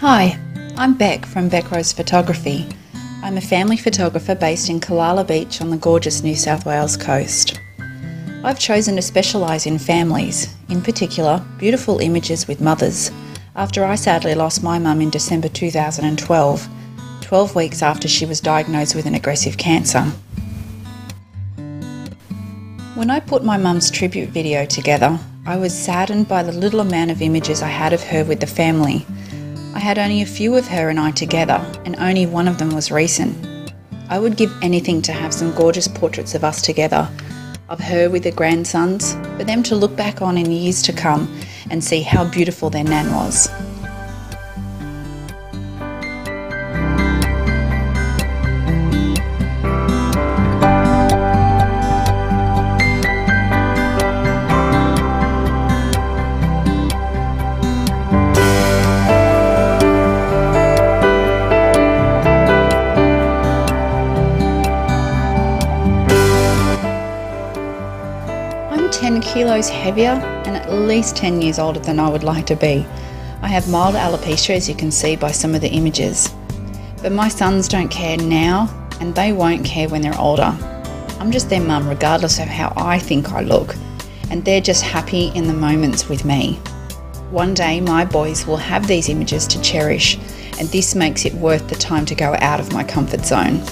Hi, I'm Bec from Bec Rose Photography. I'm a family photographer based in Callala Beach on the gorgeous New South Wales coast. I've chosen to specialise in families, in particular, beautiful images with mothers, after I sadly lost my mum in December 2012, 12 weeks after she was diagnosed with an aggressive cancer. When I put my mum's tribute video together, I was saddened by the little amount of images I had of her with the family. I had only a few of her and I together, and only one of them was recent. I would give anything to have some gorgeous portraits of us together, of her with the grandsons, for them to look back on in years to come and see how beautiful their nan was. I'm 10 kilos heavier and at least 10 years older than I would like to be. I have mild alopecia, as you can see by some of the images. But my sons don't care now, and they won't care when they're older. I'm just their mum, regardless of how I think I look, and they're just happy in the moments with me. One day, my boys will have these images to cherish, and this makes it worth the time to go out of my comfort zone.